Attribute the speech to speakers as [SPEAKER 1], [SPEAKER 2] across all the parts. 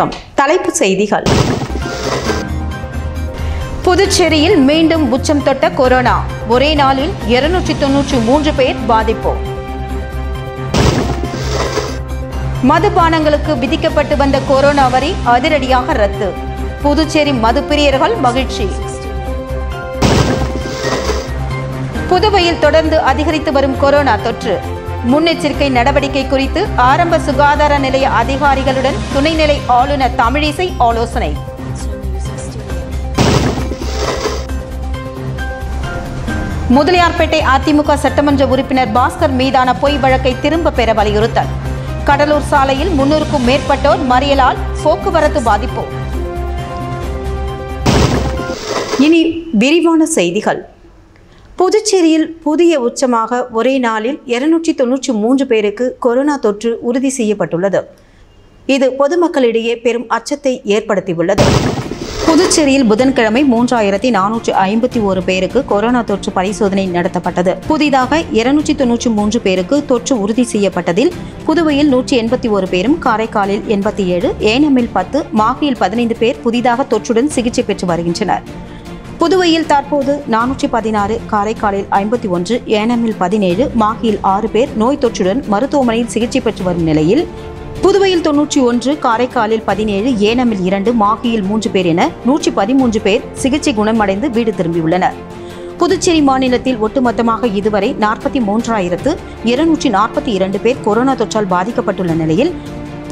[SPEAKER 1] வணக்கம். தலைப்பு செய்திகள். புதுச்சேரியில் மீண்டும் உச்சம் தொட்ட கொரோனா. ஒரே நாளில் இருநூற்றி தொன்னூற்றி மூன்று பேர் பாதிப்பு. மதுபானங்களுக்கு விதிக்கப்பட்டு வந்த கொரோனா வரி அதிரடியாக ரத்து. புதுச்சேரி மதுப்பிரியர்கள் மகிழ்ச்சி. புதுவையில் தொடர்ந்து அதிகரித்து வரும் கொரோனா தொற்று. முன்னெச்சரிக்கை நடவடிக்கை குறித்து ஆரம்ப சுகாதார நிலைய அதிகாரிகளுடன் துணைநிலை ஆளுநர் தமிழிசை ஆலோசனை. முதலியார்பேட்டை அதிமுக சட்டமன்ற உறுப்பினர் பாஸ்கர் மீதான பொய் வழக்கை திரும்ப பெற வலியுறுத்தல். கடலூர் சாலையில் முன்னூறுக்கும் மேற்பட்டோர் மறியலால் போக்குவரத்து பாதிப்பு. இனி விரிவான செய்திகள். புதுச்சேரியில் புதிய உச்சமாக ஒரே நாளில் இருநூற்றி தொன்னூற்றி மூன்று பேருக்கு கொரோனா தொற்று உறுதி செய்யப்பட்டுள்ளது. இது பொதுமக்களிடையே பெரும் அச்சத்தை ஏற்படுத்தியுள்ளது. புதுச்சேரியில் புதன்கிழமை மூன்றாயிரத்தி நானூற்று ஐம்பத்தி ஒரு பேருக்கு கொரோனா தொற்று பரிசோதனை நடத்தப்பட்டது. புதிதாக இருநூற்றி தொன்னூற்றி மூன்று பேருக்கு தொற்று உறுதி செய்யப்பட்டதில் புதுவையில் நூற்றி எண்பத்தி ஒரு பேரும் காரைக்காலில் எண்பத்தி ஏழு ஏனமில் பத்து மாகியில் பதினைந்து பேர் புதிதாக தொற்றுடன் சிகிச்சை பெற்று வருகின்றனர். புதுவையில் தற்போது நானூற்றி பதினாறு காரைக்காலில் ஐம்பத்தி ஒன்று ஏனமில் பதினேழு மாகியில் ஆறு பேர் நோய் தொற்றுடன் மருத்துவமனையில் சிகிச்சை பெற்று வரும் நிலையில். புதுவையில் தொன்னூற்றி ஒன்று காரைக்காலில் பதினேழு ஏனமில் இரண்டு மாகியில் மூன்று பேர் என நூற்றி பதிமூன்று பேர் சிகிச்சை குணமடைந்து வீடு திரும்பியுள்ளனர். புதுச்சேரி மாநிலத்தில் ஒட்டுமொத்தமாக இதுவரை நாற்பத்தி மூன்றாயிரத்து இருநூற்றி நாற்பத்தி இரண்டு பேர் கொரோனா தொற்றால் பாதிக்கப்பட்டுள்ள நிலையில்.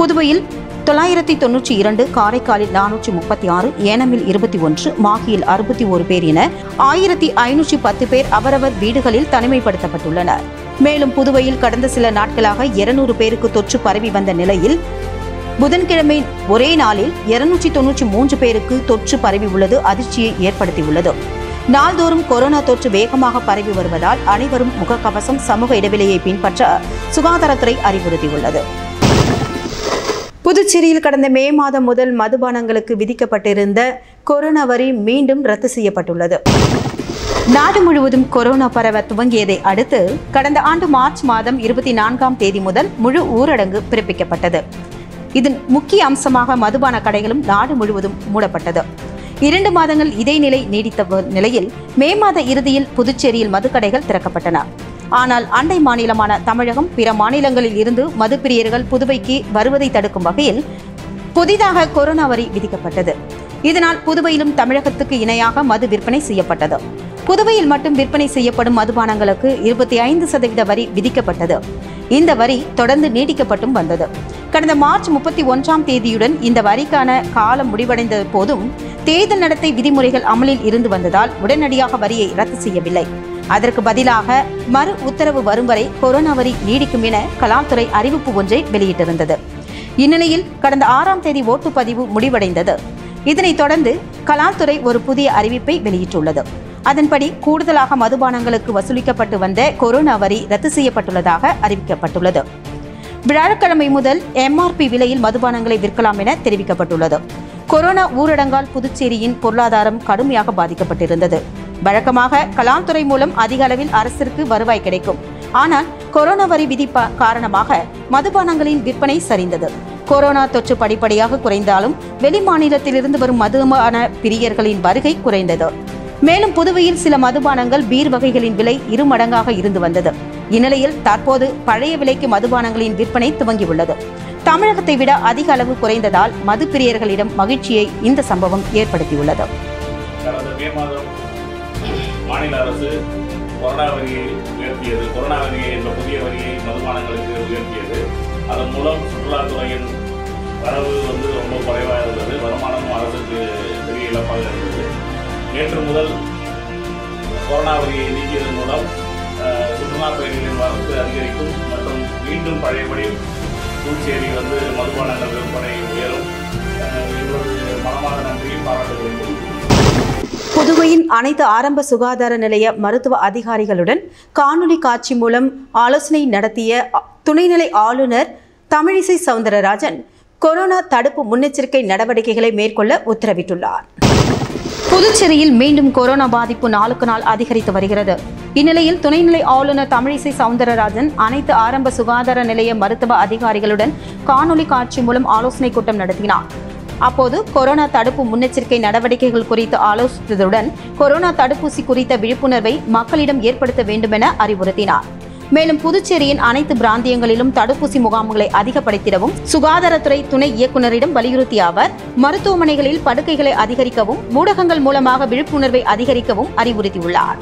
[SPEAKER 1] புதுவையில் தொள்ளாயிரத்தி தொன்னூற்றி இரண்டு காரைக்காலில் நானூற்றி முப்பத்தி ஆறு ஏனமில் இருபத்தி ஒன்று மாகியில் அறுபத்தி ஒரு பேர் என ஆயிரத்தி ஐநூற்றி பத்து பேர் அவரவர் வீடுகளில் தனிமைப்படுத்தப்பட்டுள்ளனர். மேலும் புதுவையில் கடந்த சில நாட்களாக இருநூறு பேருக்கு தொற்று பரவி வந்த நிலையில் புதன்கிழமை ஒரே நாளில் இருநூற்றி தொன்னூற்றி மூன்று பேருக்கு தொற்று பரவி உள்ளது அதிர்ச்சியை ஏற்படுத்தியுள்ளது. நாள்தோறும் கொரோனா தொற்று வேகமாக பரவி வருவதால் அனைவரும் முகக்கவசம் சமூக இடைவெளியை பின்பற்ற சுகாதாரத்துறை அறிவுறுத்தியுள்ளது. புதுச்சேரியில் கடந்த மே மாதம் முதல் மதுபானங்களுக்கு விதிக்கப்பட்டிருந்த கொரோனா வரி மீண்டும் ரத்து செய்யப்பட்டுள்ளது. நாடு முழுவதும் கொரோனா பரவ துவங்கியதை அடுத்து கடந்த ஆண்டு மார்ச் மாதம் இருபத்தி நான்காம் தேதி முதல் முழு ஊரடங்கு பிறப்பிக்கப்பட்டது. இதன் முக்கிய அம்சமாக மதுபான கடைகளும் நாடு முழுவதும் மூடப்பட்டது. இரண்டு மாதங்கள் இதே நிலை நீடித்த நிலையில் மே மாத இறுதியில் புதுச்சேரியில் மதுக்கடைகள் திறக்கப்பட்டன. ஆனால் அண்டை மாநிலமான தமிழகம் பிற மாநிலங்களில் இருந்து மதுப்பிரியர்கள் புதுவைக்கு வருவதை தடுக்கும் வகையில் புதிதாக கொரோனா வரி விதிக்கப்பட்டது. இதனால் புதுவையிலும் தமிழகத்துக்கு இணையாக மது விற்பனை செய்யப்பட்டது. புதுவையில் மட்டும் விற்பனை செய்யப்படும் மதுபானங்களுக்கு இருபத்தி ஐந்து சதவீத வரி விதிக்கப்பட்டது. இந்த வரி தொடர்ந்து நீட்டிக்கப்பட்டும் வந்தது. கடந்த மார்ச் முப்பத்தி ஒன்றாம் தேதியுடன் இந்த வரிக்கான காலம் முடிவடைந்த போதும் தேர்தல் நடத்தை விதிமுறைகள் அமலில் இருந்து வந்ததால் உடனடியாக வரியை ரத்து செய்யவில்லை. அதற்கு பதிலாக மறு உத்தரவு வரும் வரை கொரோனா வரி நீடிக்கும் என கலால்துறை அறிவிப்பு ஒன்றை வெளியிட்டிருந்தது. இந்நிலையில் கடந்த ஆறாம் தேதி ஓட்டுப்பதிவு முடிவடைந்தது. இதனைத் தொடர்ந்து கலால்துறை ஒரு புதிய அறிவிப்பை வெளியிட்டுள்ளது. அதன்படி கூடுதலாக மதுபானங்களுக்கு வசூலிக்கப்பட்டு வந்த கொரோனா வரி ரத்து செய்யப்பட்டுள்ளதாக அறிவிக்கப்பட்டுள்ளது. வியாழக்கிழமை முதல் எம்ஆர்பி விலையில் மதுபானங்களை விற்கலாம் என தெரிவிக்கப்பட்டுள்ளது. கொரோனா ஊரடங்கால் புதுச்சேரியின் பொருளாதாரம் கடுமையாக பாதிக்கப்பட்டிருந்தது. வழக்கமாக கலால்துறை மூலம் அதிக அளவில் அரசிற்கு வருவாய் கிடைக்கும். ஆனால் கொரோனா வரி விதி காரணமாக மதுபானங்களின் விற்பனை சரிந்தது. கொரோனா தொற்று படிப்படியாக குறைந்தாலும் வெளி மாநிலத்திலிருந்து வரும் மதுபான பிரியர்களின் வருகை குறைந்தது. மேலும் புதுவையில் சில மதுபானங்கள் பீர் வகைகளின் விலை இரு மடங்காக இருந்து வந்தது. இந்நிலையில் தற்போது பழைய விலைக்கு மதுபானங்களின் விற்பனை துவங்கியுள்ளது. தமிழகத்தை விட அதிக அளவு குறைந்ததால் மது பிரியர்களிடம் மகிழ்ச்சியை இந்த சம்பவம் ஏற்படுத்தியுள்ளது.
[SPEAKER 2] மாநில அரசு கொரோனா வரியை உயர்த்தியது. கொரோனா வரியை என்ற புதிய வரியை மதுபானங்களுக்கு உயர்த்தியது. அதன் மூலம் சுற்றுலாத்துறையின் வரவு வந்து ரொம்ப குறைவாக இருந்தது. வருமானமும் அரசுக்கு பெரிய இழப்பாக இருந்தது. நேற்று முதல் கொரோனா வரியை நீக்கியதன் மூலம் சுற்றுலா பயணிகளின் வரத்து அதிகரிக்கும் மற்றும் மீண்டும் பழையபடி புதுச்சேரி வந்து மதுபானங்கள் விற்பனை உயரும். அஹ், எங்களது மனமான நன்றியை பாராட்டுகிறேன்
[SPEAKER 1] புதுவையின் அனைத்து ஆரம்ப சுகாதார நிலைய மருத்துவ அதிகாரிகளுடன் காணொலி காட்சி மூலம் ஆலோசனை நடத்திய துணைநிலை ஆளுநர் தமிழிசை சவுந்தரராஜன் கொரோனா தடுப்பு முன்னெச்சரிக்கை நடவடிக்கைகளை மேற்கொள்ள உத்தரவிட்டுள்ளார். புதுச்சேரியில் மீண்டும் கொரோனா பாதிப்பு நாளுக்கு நாள் அதிகரித்து வருகிறது. இந்நிலையில் துணைநிலை ஆளுநர் தமிழிசை சவுந்தரராஜன் அனைத்து ஆரம்ப சுகாதார நிலைய மருத்துவ அதிகாரிகளுடன் காணொலி காட்சி மூலம் ஆலோசனை கூட்டம் நடத்தினார். அப்போது கொரோனா தடுப்பு முன்னெச்சரிக்கை நடவடிக்கைகள் குறித்து ஆலோசித்ததுடன் கொரோனா தடுப்பூசி குறித்த விழிப்புணர்வை மக்களிடம் ஏற்படுத்த வேண்டுமென அறிவுறுத்தினார். மேலும் புதுச்சேரியின் அனைத்து பிராந்தியங்களிலும் தடுப்பூசி முகாம்களை அதிகப்படுத்திடவும் சுகாதாரத்துறை துணை இயக்குநரிடம் வலியுறுத்திய அவர் மருத்துவமனைகளில் படுக்கைகளை அதிகரிக்கவும் ஊடகங்கள் மூலமாக விழிப்புணர்வை அதிகரிக்கவும் அறிவுறுத்தியுள்ளார்.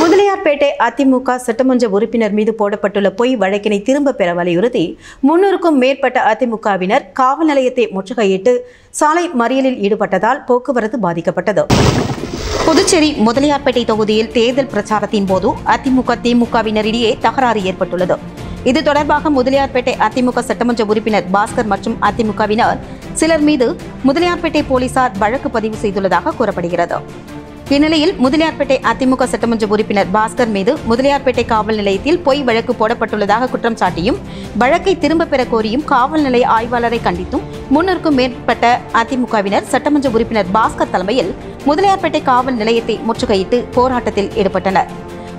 [SPEAKER 1] முதலியார்பேட்டை அதிமுக சட்டமன்ற உறுப்பினர் மீது போடப்பட்டுள்ள பொய் வழக்கினை திரும்ப பெற வலியுறுத்தி முன்னூறுக்கும் மேற்பட்ட அதிமுகவினர் காவல் நிலையத்தை முற்றுகையிட்டு சாலை மறியலில் ஈடுபட்டதால் போக்குவரத்து பாதிக்கப்பட்டது. புதுச்சேரி முதலியார்பேட்டை தொகுதியில் தேர்தல் பிரச்சாரத்தின் போது அதிமுக திமுகவினரிடையே தகராறு ஏற்பட்டுள்ளது. இது தொடர்பாக முதலியார்பேட்டை அதிமுக சட்டமன்ற உறுப்பினர் பாஸ்கர் மற்றும் அதிமுகவினர் சிலர் மீது முதலியார்பேட்டை போலீசார் வழக்கு பதிவு செய்துள்ளதாக கூறப்படுகிறது. இந்நிலையில் முதலியார்பேட்டை அதிமுக சட்டமன்ற உறுப்பினர் பாஸ்கர் மீது முதலியார்பேட்டை காவல் நிலையத்தில் பொய் வழக்கு போடப்பட்டுள்ளதாக குற்றம் சாட்டியும் வழக்கை திரும்ப பெற கோரியும் காவல் நிலைய ஆய்வாளரை கண்டித்தும் முன்னூறுக்கும் மேற்பட்ட அதிமுகவினர் சட்டமன்ற உறுப்பினர் பாஸ்கர் தலைமையில் முதலியார்பேட்டை காவல் நிலையத்தை முற்றுகையிட்டு போராட்டத்தில் ஈடுபட்டனர்.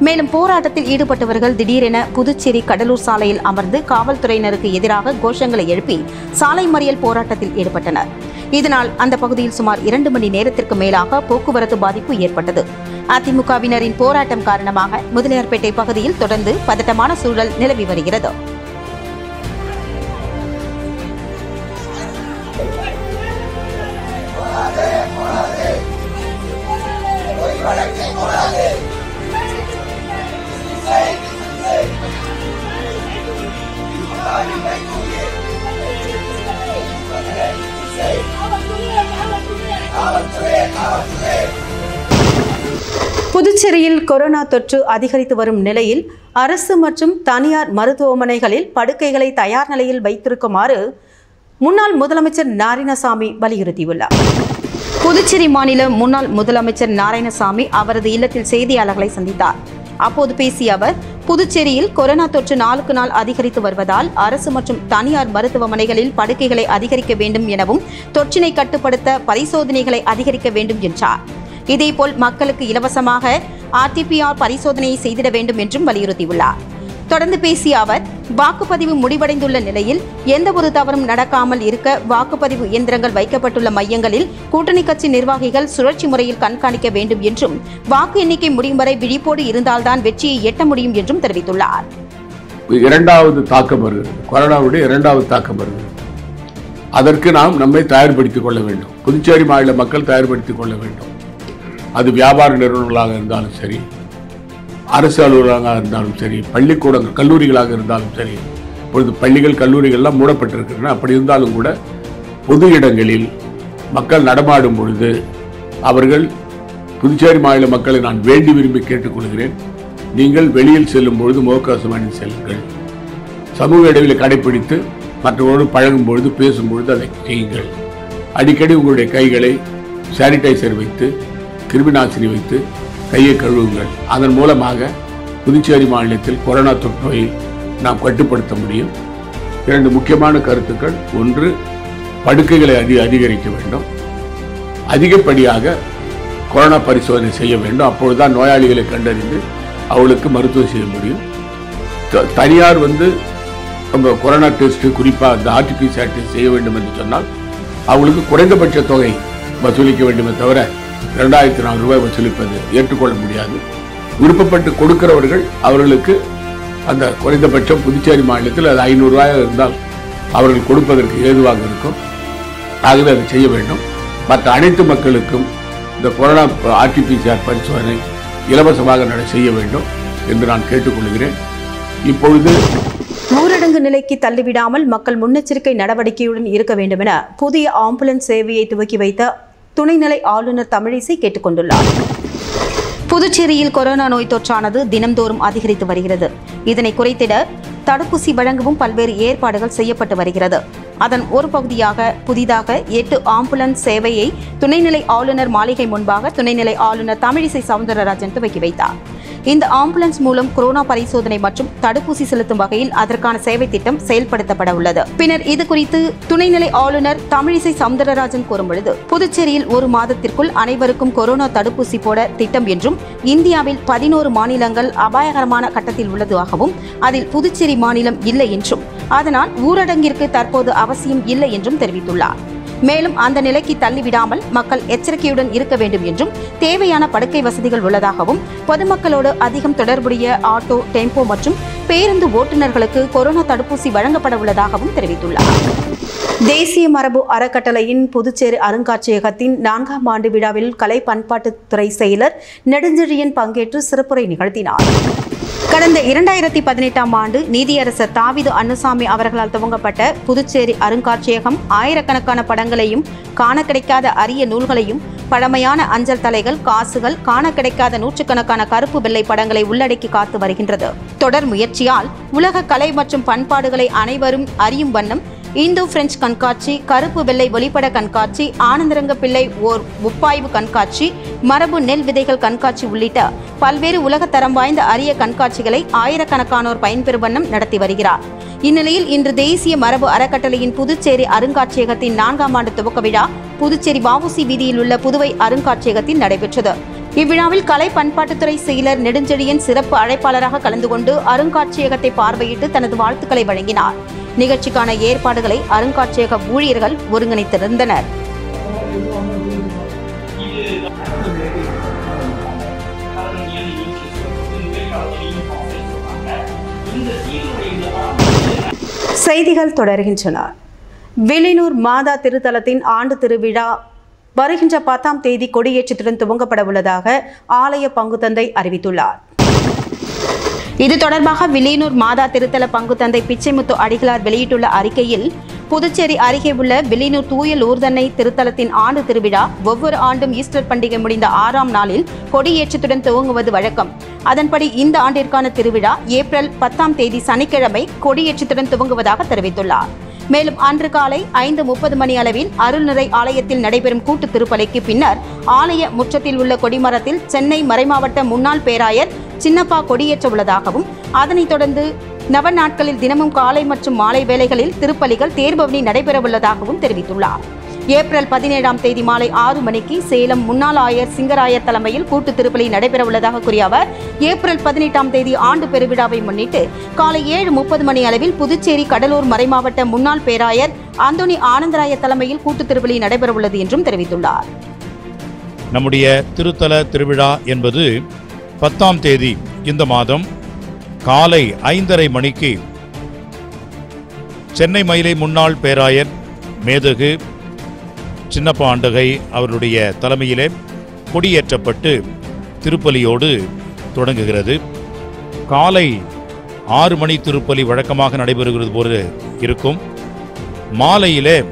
[SPEAKER 1] மேலும் போராட்டத்தில் ஈடுபட்டவர்கள் திடீரென புதுச்சேரி கடலூர் சாலையில் அமர்ந்து காவல்துறையினருக்கு எதிராக கோஷங்களை எழுப்பி சாலை மறியல் போராட்டத்தில் ஈடுபட்டனர். இதனால் அந்த பகுதியில் சுமார் இரண்டு மணி நேரத்திற்கு மேலாக போக்குவரத்து பாதிப்பு ஏற்பட்டது. அதிமுகவினரின் போராட்டம் காரணமாக முதலியார்பேட்டை பகுதியில் தொடர்ந்து பதட்டமான சூழல் நிலவி வருகிறது. புதுச்சேரியில் கொரோனா தொற்று அதிகரித்து வரும் நிலையில் அரசு மற்றும் தனியார் மருத்துவமனைகளில் படுக்கைகளை தயார் நிலையில் வைத்திருக்குமாறு முன்னாள் முதலமைச்சர் நாராயணசாமி வலியுறுத்தியுள்ளார். புதுச்சேரி மாநில முன்னாள் முதலமைச்சர் நாராயணசாமி அவரது இல்லத்தில் செய்தியாளர்களை சந்தித்தார். அப்போது பேசிய அவர் புதுச்சேரியில் கொரோனா தொற்று நாளுக்கு நாள் அதிகரித்து வருவதால் அரசு மற்றும் தனியார் மருத்துவமனைகளில் படுக்கைகளை அதிகரிக்க வேண்டும் எனவும் தொற்றினை கட்டுப்படுத்த பரிசோதனைகளை அதிகரிக்க வேண்டும் என்றார். இதேபோல் மக்களுக்கு இலவசமாக ஆர்டிபிஆர் பரிசோதனையை செய்திட வேண்டும் என்றும் வலியுறுத்தியுள்ளார். தொடர்ந்து பேசிய அவர் வாக்குப்பதிவு முடிவடைந்துள்ள நிலையில் எந்த ஒரு தவறும் நடக்காமல் இருக்க வாக்குப்பதிவு இயந்திரங்கள் வைக்கப்பட்டுள்ள மையங்களில் கூட்டணி கட்சி நிர்வாகிகள் சுழற்சி முறையில் கண்காணிக்க வேண்டும் என்றும் வாக்கு எண்ணிக்கை முடியும் வரை விழிப்போடு இருந்தால்தான் வெற்றியை எட்ட முடியும் என்றும் தெரிவித்துள்ளார்.
[SPEAKER 3] இரண்டாவது தாக்கம் வருகிறது. கொரோனாவுடைய இரண்டாவது தாக்கம் வருகிறது. அதற்கு நாம் நம்மை தயார்படுத்திக் கொள்ள வேண்டும். புதுச்சேரி மாநில மக்கள் தயார்படுத்திக் கொள்ள வேண்டும். அது வியாபார நிறுவனங்களாக இருந்தாலும் சரி அரசு அலுவலகங்களாக இருந்தாலும் சரி பள்ளிக்கூடங்கள் கல்லூரிகளாக இருந்தாலும் சரி இப்பொழுது பள்ளிகள் கல்லூரிகள்லாம் மூடப்பட்டிருக்கின்றன. அப்படி இருந்தாலும் கூட பொது இடங்களில் மக்கள் நடமாடும் பொழுது அவர்கள் புதுச்சேரி மாநில மக்களை நான் வேண்டி விரும்பி கேட்டுக்கொள்கிறேன். நீங்கள் வெளியில் செல்லும் பொழுது முகக்கவசம் அணிந்து செல்லுங்கள். சமூக இடைவெளி கடைபிடித்து மற்றவரோடு பழகும் பொழுது பேசும் பொழுது அதை செய்யுங்கள். அடிக்கடி உங்களுடைய கைகளை சானிடைசர் வைத்து கிருமிநாசினி வைத்து கையை கழுவுங்கள். அதன் மூலமாக புதுச்சேரி மாநிலத்தில் கொரோனா தொற்றை நாம் கட்டுப்படுத்த முடியும். இரண்டு முக்கியமான கருத்துக்கள். ஒன்று படுக்கைகளை அதி அதிகரிக்க வேண்டும். அதிகப்படியாக கொரோனா பரிசோதனை செய்ய வேண்டும். அப்பொழுதுதான் நோயாளிகளை கண்டறிந்து அவளுக்கு மருத்துவம் செய்ய முடியும். தனியார் வந்து நம்ம கொரோனா டெஸ்ட் குறிப்பாக அந்த ஆர்டிபிசிஆர் டெஸ்ட் செய்ய வேண்டும் என்று சொன்னால் அவங்களுக்கு குறைந்தபட்ச தொகை வசூலிக்க வேண்டுமே தவிர இரண்டாயிரத்தி நானூறு ரூபாய் வசூலிப்பது ஏற்றுக்கொள்ள முடியாது. விருப்பப்பட்டு கொடுக்கிறவர்கள் அவர்களுக்கு அந்த குறைந்தபட்சம் புதுச்சேரி மாநிலத்தில் அது ஐநூறு ரூபாயாக இருந்தால் அவர்கள் கொடுப்பதற்கு ஏதுவாக இருக்கும். ஆகவே அதை செய்ய வேண்டும். மற்ற அனைத்து மக்களுக்கும் இந்த கொரோனா ஆர்டிபிசிஆர் பரிசோதனை இலவசமாக நட செய்ய வேண்டும் என்று நான் கேட்டுக்கொள்கிறேன். இப்பொழுது
[SPEAKER 1] ஊரடங்கு நிலைக்கு தள்ளிவிடாமல் மக்கள் முன்னெச்சரிக்கை நடவடிக்கையுடன் இருக்க வேண்டும் என புதிய ஆம்புலன்ஸ் சேவையை துவக்கி வைத்த துணைநிலை ஆளுநர் தமிழிசை கேட்டுக்கொண்டுள்ளார். புதுச்சேரியில் கொரோனா நோய் தொற்றானது தினம்தோறும் அதிகரித்து வருகிறது. இதனை குறைத்திட தடுப்பூசி வழங்கவும் பல்வேறு ஏற்பாடுகள் செய்யப்பட்டு வருகிறது. அதன் ஒரு பகுதியாக புதிதாக எட்டு ஆம்புலன்ஸ் சேவையை துணைநிலை ஆளுநர் மாளிகை முன்பாக துணைநிலை ஆளுநர் தமிழிசை சவுந்தரராஜன் துவக்கி வைத்தார். இந்த ஆம்புலன்ஸ் மூலம் கொரோனா பரிசோதனை மற்றும் தடுப்பூசி செலுத்தும் வகையில் அதற்கான சேவை திட்டம் செயல்படுத்தப்பட உள்ளது. பின்னர் இது குறித்து துணைநிலை ஆளுநர் தமிழிசை சவுந்தரராஜன் கூறும்பொழுது புதுச்சேரியில் ஒரு மாதத்திற்குள் அனைவருக்கும் கொரோனா தடுப்பூசி போட திட்டம் என்றும் இந்தியாவில் பதினோரு மாநிலங்கள் அபாயகரமான கட்டத்தில் உள்ளதாகவும் அதில் புதுச்சேரி மாநிலம் இல்லை என்றும் அதனால் ஊரடங்கிற்கு தற்போது அவசியம் இல்லை என்றும் தெரிவித்துள்ளார். மேலும் அந்த நிலைக்கு தள்ளிவிடாமல் மக்கள் எச்சரிக்கையுடன் இருக்க வேண்டும் என்றும் தேவையான படுக்கை வசதிகள் உள்ளதாகவும் பொதுமக்களோடு அதிகம் தொடர்புடைய ஆட்டோ டெம்போ மற்றும் பேருந்து ஓட்டுநர்களுக்கு கொரோனா தடுப்பூசி வழங்கப்பட உள்ளதாகவும் தெரிவித்துள்ளார். தேசிய மரபு அறக்கட்டளையின் புதுச்சேரி அருங்காட்சியகத்தின் நான்காம் ஆண்டு விழாவில் கலை பண்பாட்டுத்துறை செயலர் நெடுஞ்செழியன் பங்கேற்று சிறப்புரை நிகழ்த்தினார். கடந்த இரண்டாயிரத்தி பதினெட்டாம் ஆண்டு நீதியரசர் தாவிது அன்னுசாமி அவர்களால் துவங்கப்பட்ட புதுச்சேரி அருங்காட்சியகம் ஆயிரக்கணக்கான படங்களையும் காண கிடைக்காத அரிய நூல்களையும் பழமையான அஞ்சல் தலைகள் காசுகள் காண கிடைக்காத நூற்றுக்கணக்கான கருப்பு வெள்ளை படங்களை உள்ளடக்கி காத்து வருகின்றது. தொடர் முயற்சியால் உலக கலை மற்றும் பண்பாடுகளை அனைவரும் அறியும் வண்ணம் இந்தோ பிரெஞ்சு கண்காட்சி கருப்பு வெள்ளை ஒளிப்பட கண்காட்சி ஆனந்தரங்க பிள்ளை ஓர் முப்பாய்வு கண்காட்சி மரபு நெல் விதைகள் கண்காட்சி உள்ளிட்ட பல்வேறு உலகத்தரம் வாய்ந்த அரிய கண்காட்சிகளை ஆயிரக்கணக்கானோர் பயன்பெறும் வண்ணம் நடத்தி வருகிறார். இந்நிலையில் இன்று தேசிய மரபு அறக்கட்டளையின் புதுச்சேரி அருங்காட்சியகத்தின் நான்காம் ஆண்டு துவக்க விழா புதுச்சேரி வாவுசி வீதியில் உள்ள புதுவை அருங்காட்சியகத்தில் நடைபெற்றது. இவ்விழாவில் கலை பண்பாட்டுத்துறை செயலர் நெடுஞ்செழியன் சிறப்பு அழைப்பாளராக கலந்து கொண்டு அருங்காட்சியகத்தை பார்வையிட்டு தனது வாழ்த்துக்களை வழங்கினார். நிகழ்ச்சிக்கான ஏற்பாடுகளை அருங்காட்சியக ஊழியர்கள் ஒருங்கிணைத்திருந்தனர். செய்திகள் தொடர்கின்றன. வில்லியனூர் மாதா திருத்தலத்தின் ஆண்டு திருவிழா வருகின்ற பத்தாம் தேதி கொடியேற்றத்துடன் துவங்கப்பட உள்ளதாக ஆலய பங்குத்தந்தை அறிவித்துள்ளார். இது தொடர்பாக வில்லியனூர் மாதா திருத்தல பங்குத்தந்தை பிச்சைமுத்து அடிகளார் வெளியிட்டுள்ள அறிக்கையில் புதுச்சேரி அருகே உள்ள வில்லியனூர் தூய லூர்தன்னை திருத்தலத்தின் ஆண்டு திருவிழா ஒவ்வொரு ஆண்டும் ஈஸ்டர் பண்டிகை முடிந்த ஆறாம் நாளில் கொடியேற்றத்துடன் துவங்குவது வழக்கம். அதன்படி இந்த ஆண்டிற்கான திருவிழா ஏப்ரல் பத்தாம் தேதி சனிக்கிழமை கொடியேற்றத்துடன் துவங்குவதாக தெரிவித்துள்ளார். மேலும் அன்று காலை ஐந்து முப்பது மணி அளவில் அருள்நிறை ஆலயத்தில் நடைபெறும் கூட்டு திருப்பலிக்கு பின்னர் ஆலய முற்றத்தில் உள்ள கொடிமரத்தில் சென்னை மறைமாவட்ட முன்னாள் பேராயர் சின்னப்பா கொடியேற்ற உள்ளதாகவும் அதனைத் தொடர்ந்து நவ நாட்களில் தினமும் காலை மற்றும் மாலை வேளைகளில் திருப்பலிகள் தேர்பவனி நடைபெறவுள்ளதாகவும் தெரிவித்துள்ளார். ஏப்ரல் பதினேழாம் தேதி மாலை ஆறு மணிக்கு சேலம் முன்னாள் ஆயர் சிங்கராயர் தலைமையில் கூட்டு திருப்பலி நடைபெறவுள்ளதாக கூறிய அவர் ஏப்ரல் பதினெட்டாம் தேதி ஆண்டு பெருவிழாவை முன்னிட்டு காலை ஏழு முப்பது மணி அளவில் புதுச்சேரி கடலூர் மறைமாவட்ட முன்னாள் பேராயர் அந்தோணி ஆனந்தராய தலைமையில் கூட்டு திருப்பலி நடைபெறவுள்ளது என்றும் தெரிவித்துள்ளார்.
[SPEAKER 4] நம்முடைய திருத்தல திருவிழா என்பது பத்தாம் தேதி இந்த மாதம் காலை ஐந்தரை மணிக்கு சென்னை மயிலை முன்னாள் பேராயர் மேதகு சின்னப்ப ஆண்டகை அவருடைய தலைமையிலே கொடியேற்றப்பட்டு திருப்பலியோடு தொடங்குகிறது. காலை ஆறு மணி திருப்பலி வழக்கமாக நடைபெறுகிறது போல இருக்கும். மாலையிலே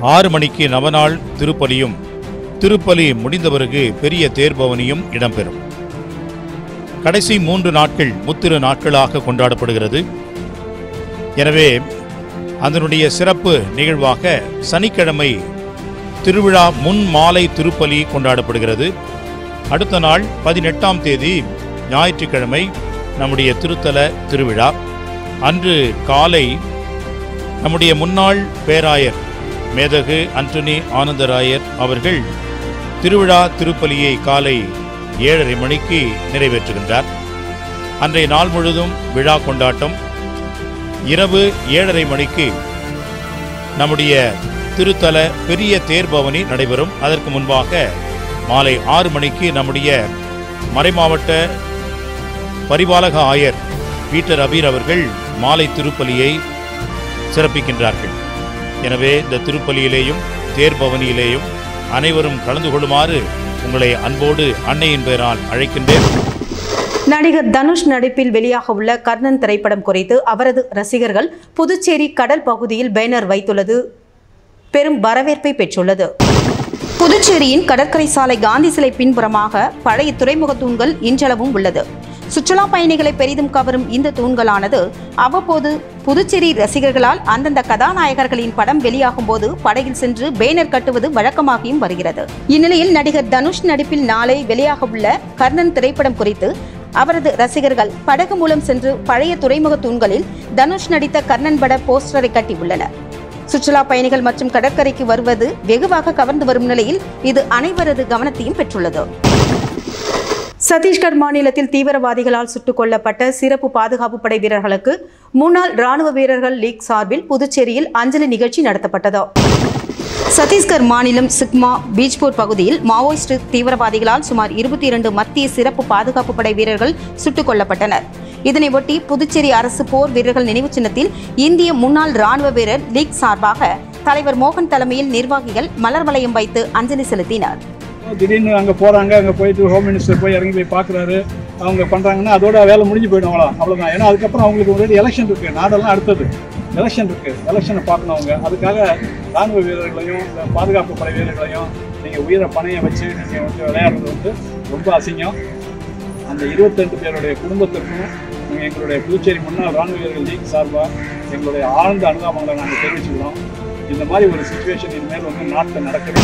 [SPEAKER 4] ஆறு மணிக்கு நவநாள் திருப்பலியும் திருப்பலி முடிந்த பிறகு பெரிய தேர்பவனியும் இடம்பெறும். கடைசி மூன்று நாட்கள் முத்திரு நாட்களாக கொண்டாடப்படுகிறது. எனவே அதனுடைய சிறப்பு நிகழ்வாக சனிக்கிழமை திருவிழா முன் மாலை திருப்பலி கொண்டாடப்படுகிறது. அடுத்த நாள் பதினெட்டாம் தேதி ஞாயிற்றுக்கிழமை நம்முடைய திருத்தல திருவிழா. அன்று காலை நம்முடைய முன்னாள் பேராயர் மேதகு அண்டனி ஆனந்தராயர் அவர்கள் திருவிழா திருப்பலியை காலை ஏழரை மணிக்கு நிறைவேற்றுகின்றார். அன்றைய நாள் முழுதும் விழா கொண்டாட்டம். இரவு ஏழரை மணிக்கு நம்முடைய திருத்தல பெரிய தேர்பவனி நடைபெறும். அதற்கு முன்பாக மாலை ஆறு மணிக்கு நம்முடைய மறைமாவட்ட பரிபாலக ஆயர் பீட்டர் அபீர் அவர்கள் மாலை திருப்பலியை சிறப்பிக்கின்றார்கள். எனவே இந்த திருப்பலியிலேயும் தேர்பவனியிலேயும் அனைவரும் கலந்து கொள்ளுமாறு உங்களை அன்போடு அன்னையின் பெயரால் அழைக்கின்றேன்.
[SPEAKER 1] நடிகர் தனுஷ் நடிப்பில் வெளியாக உள்ள கர்ணன் திரைப்படம் குறித்து அவரது ரசிகர்கள் புதுச்சேரி கடல் பகுதியில் பேனர் வைத்துள்ளது. பெரும் வரவேற்பை பெற்றுள்ளது. புதுச்சேரியின் கடற்கரை சாலை காந்தி சிலை பின்புறமாக பழைய துறைமுக தூண்கள் இன்றளவும் உள்ளது. சுற்றுலா பயணிகளை பெரிதும் கவரும் இந்த தூண்களானது அவ்வப்போது புதுச்சேரி ரசிகர்களால் அந்தந்த கதாநாயகர்களின் படம் வெளியாகும் போது படகில் சென்று பேனர் கட்டுவது வழக்கமாகியும் வருகிறது. இந்நிலையில் நடிகர் தனுஷ் நடிப்பில் நாளை வெளியாக உள்ள கர்ணன் திரைப்படம் குறித்து அவரது ரசிகர்கள் படகு மூலம் சென்று பழைய துறைமுக தூண்களில் தனுஷ் நடித்த கர்ணன் பட போஸ்டரை கட்டியுள்ளனர். சுற்றுலா பயணிகள் மற்றும் கடற்கரைக்கு வருவது வெகுவாக கவர்ந்து வரும் நிலையில் இது அனைவரது கவனத்தையும் பெற்றுள்ளது. சத்தீஸ்கர் மாநிலத்தில் தீவிரவாதிகளால் சுட்டுக் கொல்லப்பட்ட சிறப்பு பாதுகாப்பு படை வீரர்களுக்கு முன்னாள் ராணுவ வீரர்கள் லீக் சார்பில் புதுச்சேரியில் அஞ்சலி நிகழ்ச்சி நடத்தப்பட்டது. சத்தீஸ்கர் மாநிலம் சிக்மா பீஜ்பூர் பகுதியில் மாவோயிஸ்ட் தீவிரவாதிகளால் சுமார் இருபத்தி இரண்டு மத்திய சிறப்பு பாதுகாப்பு படை வீரர்கள் சுட்டுக் கொல்லப்பட்டனர். இதனையொட்டி புதுச்சேரி அரசு போர் வீரர்கள் நினைவு சின்னத்தில் இந்திய முன்னாள் ராணுவ வீரர் லீக் சார்பாக தலைவர் மோகன் தலைமையில் நிர்வாகிகள் மலர் வளையம் வைத்து அஞ்சலி செலுத்தினர்.
[SPEAKER 5] திடீர்னு அங்கே போகிறாங்க அங்கே போயிட்டு ஹோம் மினிஸ்டர் போய் இறங்கி போய் பார்க்குறாரு அவங்க பண்ணுறாங்கன்னா அதோட வேலை முடிஞ்சு போயிடும் அவ்வளோ அவ்வளோதான் ஏன்னா அதுக்கப்புறம் அவங்களுக்கு ஒரு எலெக்ஷன் இருக்குது நாடெல்லாம் அடுத்தது. எலெக்ஷன் இருக்குது எலெக்ஷனை பார்க்கணும் அவங்க அதுக்காக ராணுவ வீரர்களையும் இந்த பாதுகாப்பு படை வீரர்களையும் நீங்கள் உயிரை பணையை வச்சு நீங்கள் வந்து விளையாடுறது வந்து ரொம்ப அசிங்கம். அந்த இருபத்தெட்டு பேருடைய குடும்பத்திற்கும் எங்களுடைய புதுச்சேரி முன்னாள் ராணுவ வீரர்கள் லீக் சார்பாக எங்களுடைய ஆழ்ந்த அனுதாபங்களை நாங்கள் தெரிவிச்சுக்கிறோம். இந்த மாதிரி ஒரு சுச்சுவேஷன் இனிமேல் வந்து நாட்டில் நடக்கவே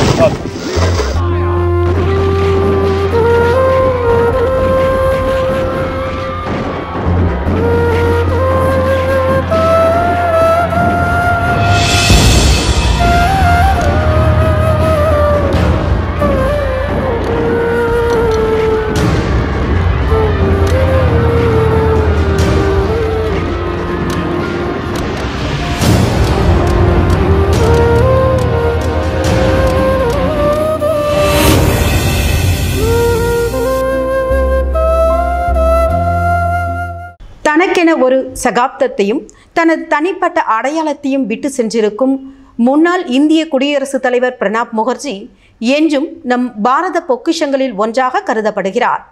[SPEAKER 1] தனக்கென ஒரு சகாப்தத்தையும் தனது தனிப்பட்ட அடையாளத்தையும் விட்டு சென்றிருக்கும் முன்னாள் இந்திய குடியரசுத் தலைவர் பிரணாப் முகர்ஜி என்றும் நம் பாரத பொக்கிஷங்களில் ஒன்றாக கருதப்படுகிறார்.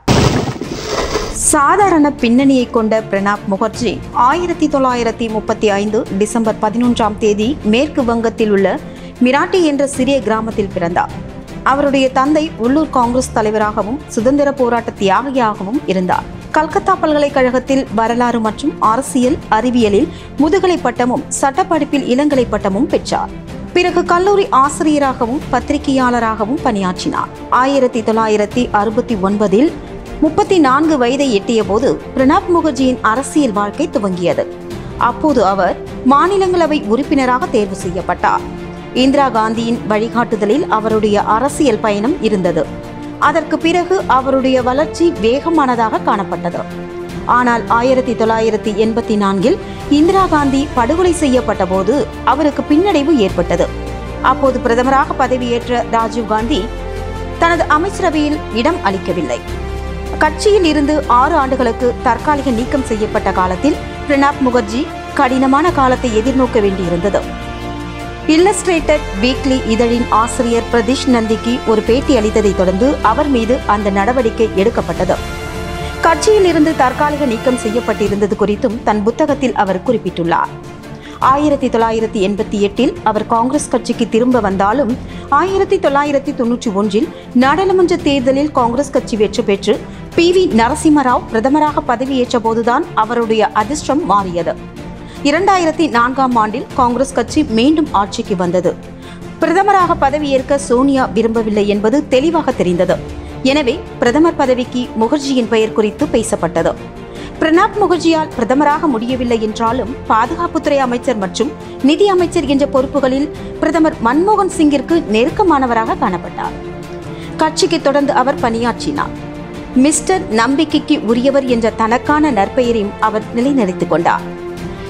[SPEAKER 1] சாதாரண பின்னணியை கொண்ட பிரணாப் முகர்ஜி ஆயிரத்தி தொள்ளாயிரத்தி முப்பத்தி ஐந்து டிசம்பர் பதினொன்றாம் தேதி மேற்கு வங்கத்தில் உள்ள மிராட்டி என்ற சிறிய கிராமத்தில் பிறந்தார். அவருடைய தந்தை உள்ளூர் காங்கிரஸ் தலைவராகவும் சுதந்திர போராட்ட தியாகியாகவும் இருந்தார். கல்கத்தா பல்கலைக்கழகத்தில் வரலாறு மற்றும் அரசியல் அறிவியலில் முதுகலை பட்டமும் சட்டப்படிப்பில் இளங்கலை பட்டமும் பெற்றார். பிறகு கல்லூரி ஆசிரியராகவும் பத்திரிகையாளராகவும் பணியாற்றினார். ஆயிரத்தி தொள்ளாயிரத்தி அறுபத்தி ஒன்பதில் முப்பத்தி நான்கு வயதை எட்டிய போது பிரணாப் முகர்ஜியின் அரசியல் வாழ்க்கை துவங்கியது. அப்போது அவர் மாநிலங்களவை உறுப்பினராக தேர்வு செய்யப்பட்டார். இந்திரா காந்தியின் வழிகாட்டுதலில் அவருடைய அரசியல் பயணம் இருந்தது. அதற்கு பிறகு அவருடைய வளர்ச்சி வேகமானதாக காணப்பட்டது. ஆனால் ஆயிரத்தி தொள்ளாயிரத்தி எண்பத்தி நான்கில் இந்திரா காந்தி படுகொலை செய்யப்பட்ட போது அவருக்கு பின்னடைவு ஏற்பட்டது. அப்போது பிரதமராக பதவியேற்ற ராஜீவ் காந்தி தனது அமைச்சரவையில் இடம் அளிக்கவில்லை. கட்சியில் இருந்து ஆறு ஆண்டுகளுக்கு தற்காலிக நீக்கம் செய்யப்பட்ட காலத்தில் பிரணாப் முகர்ஜி கடினமான காலத்தை எதிர்நோக்க வேண்டியிருந்தது. இல்லஸ்ட்ரேட்டட் வீக்லி இதழின் ஆசிரியர் பிரதீஷ் நந்திக்கு ஒரு பேட்டி அளித்ததைத் தொடர்ந்து அவர் மீது அந்த நடவடிக்கை எடுக்கப்பட்டது. கட்சியில் இருந்து தற்காலிக நீக்கம் செய்யப்பட்டிருந்தது குறித்தும் தன் புத்தகத்தில் அவர் குறிப்பிட்டுள்ளார். ஆயிரத்தி தொள்ளாயிரத்தி எண்பத்தி எட்டில் அவர் காங்கிரஸ் கட்சிக்கு திரும்ப வந்தாலும் ஆயிரத்தி தொள்ளாயிரத்தி தொன்னூற்றி ஒன்றில் நாடாளுமன்ற தேர்தலில் காங்கிரஸ் கட்சி வெற்றி பெற்று பி வி நரசிம்மராவ் பிரதமராக பதவியேற்ற போதுதான் அவருடைய அதிர்ஷ்டம் மாறியது. இரண்டாயிரத்தி நான்காம் ஆண்டில் காங்கிரஸ் கட்சி மீண்டும் ஆட்சிக்கு வந்தது. பிரதமராக பதவியேற்க சோனியா விரும்பவில்லை என்பது தெளிவாக தெரிந்தது. எனவே பிரதமர் பதவிக்கு முகர்ஜியின் பெயர் குறித்து பேசப்பட்டது. பிரணாப் முகர்ஜியால் பிரதமராக முடியவில்லை என்றாலும் பாதுகாப்புத்துறை அமைச்சர் மற்றும் நிதி அமைச்சர் என்ற பொறுப்புகளில் பிரதமர் மன்மோகன் சிங்கிற்கு நெருக்கமானவராக காணப்பட்டார். கட்சிக்கு தொடர்ந்து அவர் பணியாற்றினார். மிஸ்டர் நம்பிக்கைக்கு உரியவர் என்ற தனக்கான நற்பெயரையும் அவர் நிலைநிறுத்திக் கொண்டார்.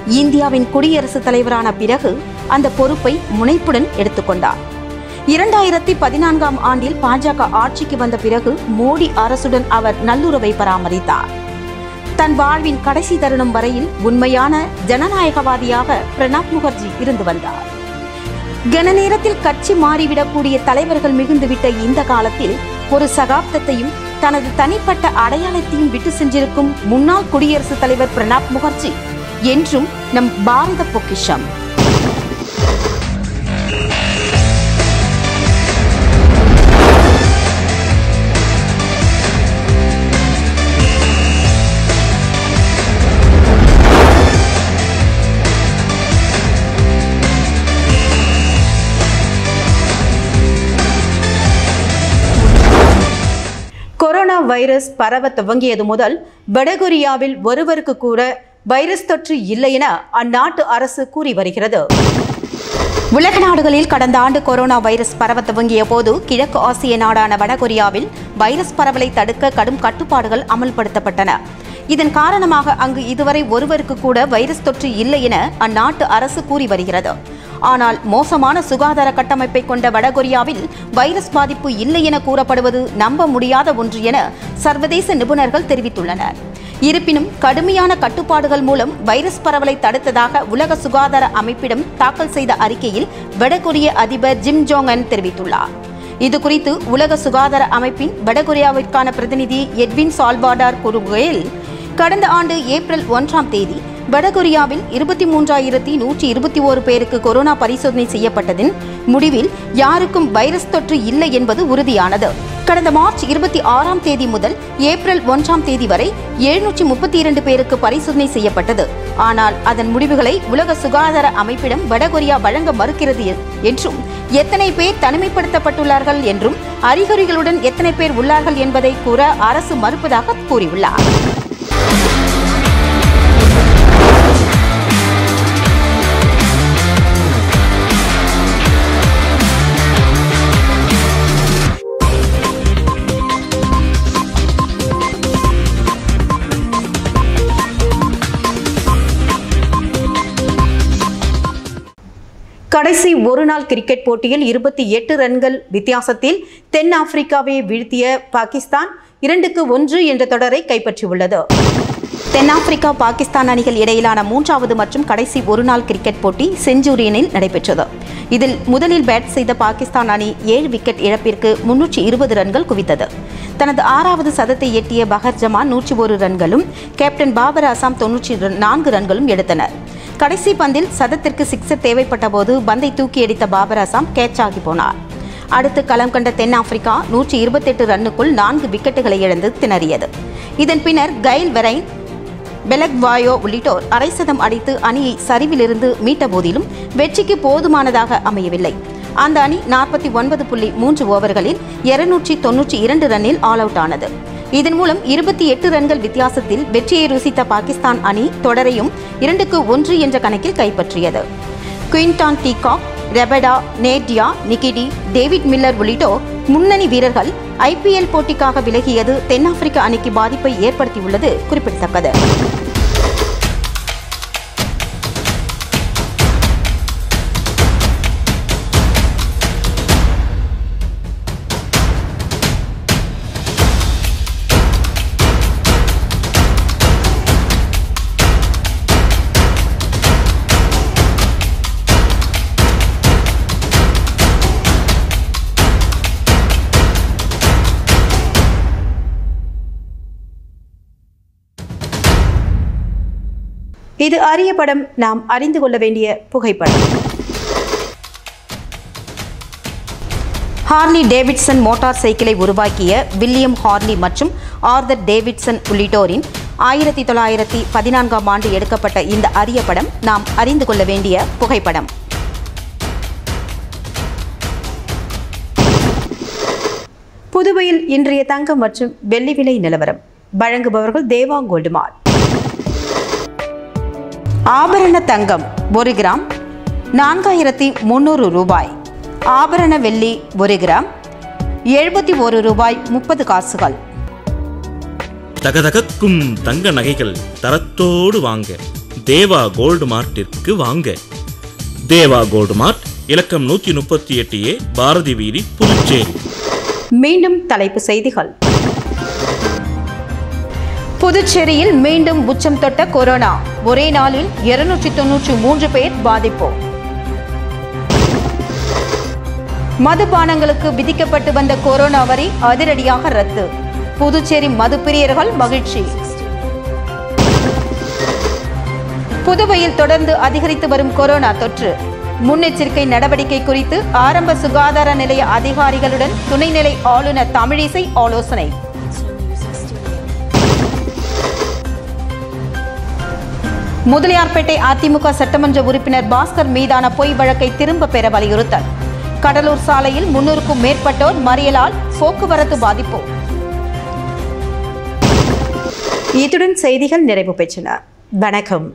[SPEAKER 1] இந்தியாவின் குடியரசுத் தலைவரான பிறகு அந்த பொறுப்பை முனைப்புடன் எடுத்துக்கொண்டார். இரண்டாயிரத்தி பதினான்காம் ஆண்டில் பாஜக ஆட்சிக்கு வந்த பிறகு மோடி அரசுடன் அவர் நல்லுறவை பராமரித்தார். தன் வாழ்வின் கடைசி தருணம் வரையில் உண்மையான ஜனநாயகவாதியாக பிரணாப் முகர்ஜி இருந்து வந்தார். கன நேரத்தில் கட்சி மாறிவிடக்கூடிய தலைவர்கள் மிகுந்துவிட்ட இந்த காலத்தில் ஒரு சகாப்தத்தையும் தனது தனிப்பட்ட அடையாளத்தையும் விட்டு சென்றிருக்கும் முன்னாள் குடியரசுத் தலைவர் பிரணாப் முகர்ஜி என்றும் நம் பாரத பொக்கிஷம். கொரோனா வைரஸ் பரவ துவங்கியது முதல் வடகொரியாவில் ஒருவருக்கு கூட வைரஸ் தொற்று இல்லை என அந்நாட்டு அரசு கூறி வருகிறது. உலக நாடுகளில் கடந்த ஆண்டு கொரோனா வைரஸ் பரவ துவங்கிய போது கிழக்கு ஆசிய நாடான வடகொரியாவில் வைரஸ் பரவலை தடுக்க கடும் கட்டுப்பாடுகள் அமல்படுத்தப்பட்டன. இதன் காரணமாக அங்கு இதுவரை ஒருவருக்கு கூட வைரஸ் தொற்று இல்லை என அந்நாட்டு அரசு கூறி வருகிறது. ஆனால் மோசமான சுகாதார கட்டமைப்பை கொண்ட வடகொரியாவில் வைரஸ் பாதிப்பு இல்லை என கூறப்படுவது நம்ப முடியாத ஒன்று என சர்வதேச நிபுணர்கள் தெரிவித்துள்ளனர். இருப்பினும் கடுமையான கட்டுப்பாடுகள் மூலம் வைரஸ் பரவலை தடுத்ததாக உலக சுகாதார அமைப்பிடம் தாக்கல் செய்த அறிக்கையில் வடகொரிய அதிபர் ஜிம் ஜோங் அன் தெரிவித்துள்ளார். இதுகுறித்து உலக சுகாதார அமைப்பின் வடகொரியாவிற்கான பிரதிநிதி எட்வின் சால்வாடார் கூறுகையில் கடந்த ஆண்டு ஏப்ரல் ஒன்றாம் தேதி வடகொரியாவில் இருபத்தி மூன்றாயிரத்தி நூற்றி இருபத்தி ஓரு பேருக்கு கொரோனா பரிசோதனை செய்யப்பட்டதின் முடிவில் யாருக்கும் வைரஸ் தொற்று இல்லை என்பது உறுதியானது. கடந்த மார்ச் இருபத்தி ஆறாம் தேதி முதல் ஏப்ரல் ஒன்றாம் தேதி வரை எழுநூற்றி முப்பத்தி இரண்டு பேருக்கு பரிசோதனை செய்யப்பட்டது. ஆனால் அதன் முடிவுகளை உலக சுகாதார அமைப்பிடம் வடகொரியா வழங்க மறுக்கிறது என்றும் எத்தனை பேர் தனிமைப்படுத்தப்பட்டுள்ளார்கள் என்றும் அறிகுறிகளுடன் எத்தனை பேர் உள்ளார்கள் என்பதை கூற அரசு மறுப்பதாக கூறியுள்ளார். கடைசி ஒருநாள் கிரிக்கெட் போட்டியில் இருபத்தி எட்டு ரன்கள் வித்தியாசத்தில் தென்னாப்பிரிக்காவை வீழ்த்திய பாகிஸ்தான் இரண்டுக்கு ஒன்று என்ற தொடரை கைப்பற்றியுள்ளது. தென்னாப்பிரிக்கா பாகிஸ்தான் அணிகள் இடையிலான மூன்றாவது மற்றும் கடைசி ஒருநாள் கிரிக்கெட் போட்டி செஞ்சுரியனில் நடைபெற்றது. இதில் முதலில் பேட் செய்த பாகிஸ்தான் அணி ஏழு விக்கெட் இழப்பிற்கு முன்னூற்றி இருபது ரன்கள் குவித்தது. தனது ஆறாவது சதத்தை எட்டிய பஹர் ஜமான் நூற்றி ஒரு ரன்களும் கேப்டன் பாபர் அசாம் தொன்னூற்றி நான்கு ரன்களும் எடுத்தனர். கடைசி பந்தில் சதத்திற்கு சிக்ஸர் தேவைப்பட்ட போது பந்தை தூக்கி அடித்த பாபர் அசாம் கேட்ச் ஆகி போனார். அடுத்து களம் கண்ட தென்னாப்பிரிக்கா நூற்றி இருபத்தெட்டு ரன்னுக்குள் நான்கு விக்கெட்டுகளை இழந்து திணறியது. இதன் பின்னர் கைல் வெரைன் பெலக்வாயோ உள்ளிட்டோர் அரை சதம் அடித்து அணியை சரிவிலிருந்து மீட்ட போதிலும் வெற்றிக்கு போதுமானதாக அமையவில்லை. அந்த அணி நாற்பத்தி ஒன்பது புள்ளி மூன்று ஓவர்களில் இருநூற்றி தொன்னூற்றி இரண்டு ரன்னில் ஆல் அவுட் ஆனது. இதன் மூலம் இருபத்தி எட்டு ரன்கள் வித்தியாசத்தில் வெற்றியை ருசித்த பாகிஸ்தான் அணி தொடரையும் இரண்டுக்கு ஒன்று என்ற கணக்கில் கைப்பற்றியது. குயின்டான் டீகாக் ரெபடா நேட்யா நிகிடி டேவிட் மில்லர் உள்ளிட்டோர் முன்னணி வீரர்கள் ஐபிஎல் போட்டிக்காக விலகியது தென்னாப்பிரிக்க அணிக்கு பாதிப்பை ஏற்படுத்தியுள்ளது குறிப்பிடத்தக்கது. இது அரிய படம். நாம் அறிந்து கொள்ள வேண்டிய புகைப்படம். ஹார்லி டேவிட்சன் மோட்டார் சைக்கிளை உருவாக்கிய வில்லியம் ஹார்லி மற்றும் ஆர்தர் டேவிட்சன் உள்ளிட்டோரின் ஆயிரத்தி தொள்ளாயிரத்தி பதினான்காம் ஆண்டு எடுக்கப்பட்ட இந்த அரிய படம் நாம் அறிந்து கொள்ள வேண்டிய புகைப்படம். புதுவையில் இன்றைய தங்கம் மற்றும் வெள்ளி விலை நிலவரம். வழங்குபவர்கள் தேவா கோல்டுமால் ஆபரண தங்கம் ஒரு கிராம் நான்காயிரத்தி முந்நூறு ரூபாய். ஆபரண வெள்ளி ஒரு கிராம் எழுபத்தி ஒரு ரூபாய் முப்பது காசுகள்.
[SPEAKER 6] தகதகக்கும் தங்க நகைகள் தரத்தோடு வாங்க. தேவா கோல்டு மார்ட்டிற்கு வாங்க. தேவா கோல்டு மார்ட் இலக்கம் நூற்றி முப்பத்தி எட்டு ஏ பாரதி வீதி புதுச்சேரி.
[SPEAKER 1] மீண்டும் தலைப்பு செய்திகள். புதுச்சேரியில் மீண்டும் உச்சம் தொட்ட கொரோனா. ஒரே நாளில் இருநூற்றி தொன்னூற்றி மூன்று பேர் பாதிப்பு மதுபானங்களுக்கு விதிக்கப்பட்டு வந்த கொரோனா வரி அதிரடியாக ரத்து. புதுச்சேரி மதுப்பிரியர்கள் மகிழ்ச்சி. புதுவையில் தொடர்ந்து அதிகரித்து வரும் கொரோனா தொற்று. முன்னெச்சரிக்கை நடவடிக்கை குறித்து ஆரம்ப சுகாதார நிலைய அதிகாரிகளுடன் துணைநிலை ஆளுநர் தமிழிசை ஆலோசனை. முதலியார்பேட்டை அதிமுக சட்டமன்ற உறுப்பினர் பாஸ்கர் மீதான பொய் வழக்கை திரும்பப் பெற வலியுறுத்தல். கடலூர் சாலையில் முன்னூறுக்கும் மேற்பட்டோர் மறியலால் போக்குவரத்து பாதிப்பு. இத்துடன் செய்திகள் நிறைவு பெற்றன. வணக்கம்.